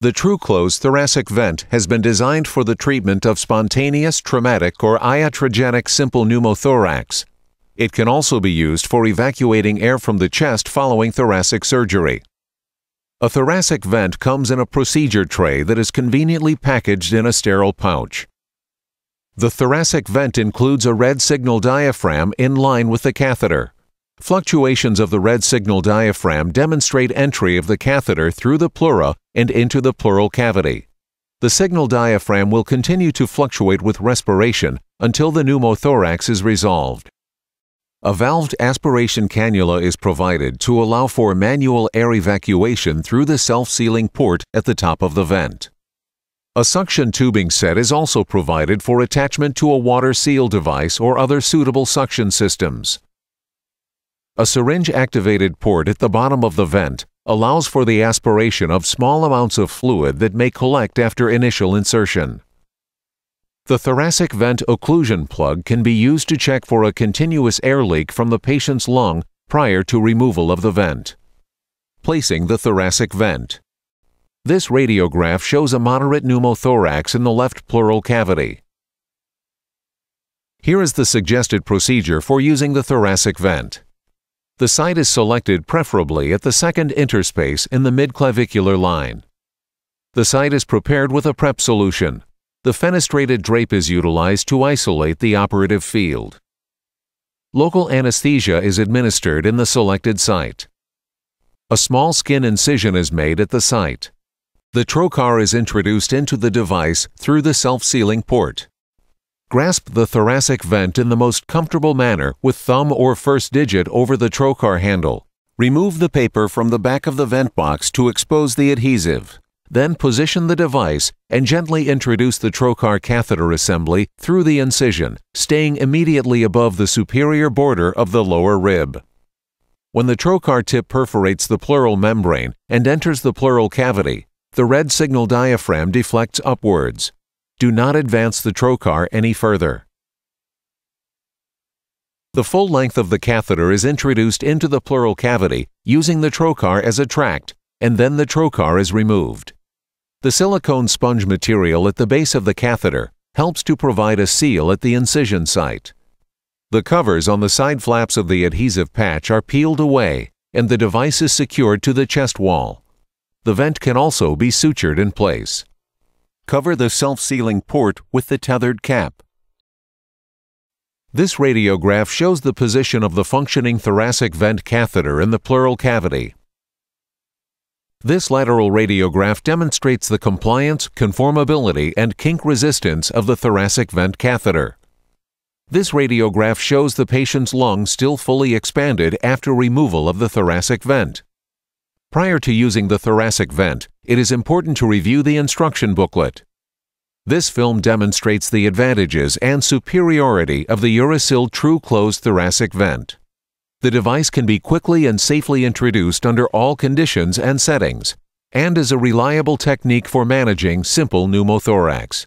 The Tru-Close thoracic vent has been designed for the treatment of spontaneous, traumatic, or iatrogenic simple pneumothorax. It can also be used for evacuating air from the chest following thoracic surgery. A thoracic vent comes in a procedure tray that is conveniently packaged in a sterile pouch. The thoracic vent includes a red signal diaphragm in line with the catheter. Fluctuations of the red signal diaphragm demonstrate entry of the catheter through the pleura and into the pleural cavity. The signal diaphragm will continue to fluctuate with respiration until the pneumothorax is resolved. A valved aspiration cannula is provided to allow for manual air evacuation through the self-sealing port at the top of the vent. A suction tubing set is also provided for attachment to a water seal device or other suitable suction systems. A syringe-activated port at the bottom of the vent allows for the aspiration of small amounts of fluid that may collect after initial insertion. The thoracic vent occlusion plug can be used to check for a continuous air leak from the patient's lung prior to removal of the vent. Placing the thoracic vent. This radiograph shows a moderate pneumothorax in the left pleural cavity. Here is the suggested procedure for using the thoracic vent. The site is selected preferably at the second interspace in the midclavicular line. The site is prepared with a PREP solution. The fenestrated drape is utilized to isolate the operative field. Local anesthesia is administered in the selected site. A small skin incision is made at the site. The trocar is introduced into the device through the self-sealing port. Grasp the thoracic vent in the most comfortable manner with thumb or first digit over the trocar handle. Remove the paper from the back of the vent box to expose the adhesive. Then position the device and gently introduce the trocar catheter assembly through the incision, staying immediately above the superior border of the lower rib. When the trocar tip perforates the pleural membrane and enters the pleural cavity, the red signal diaphragm deflects upwards. Do not advance the trocar any further. The full length of the catheter is introduced into the pleural cavity using the trocar as a tract, and then the trocar is removed. The silicone sponge material at the base of the catheter helps to provide a seal at the incision site. The covers on the side flaps of the adhesive patch are peeled away and the device is secured to the chest wall. The vent can also be sutured in place. Cover the self-sealing port with the tethered cap. This radiograph shows the position of the functioning thoracic vent catheter in the pleural cavity. This lateral radiograph demonstrates the compliance, conformability, and kink resistance of the thoracic vent catheter. This radiograph shows the patient's lung still fully expanded after removal of the thoracic vent. Prior to using the thoracic vent, it is important to review the instruction booklet. This film demonstrates the advantages and superiority of the Uresil Tru-Close thoracic vent. The device can be quickly and safely introduced under all conditions and settings, and is a reliable technique for managing simple pneumothorax.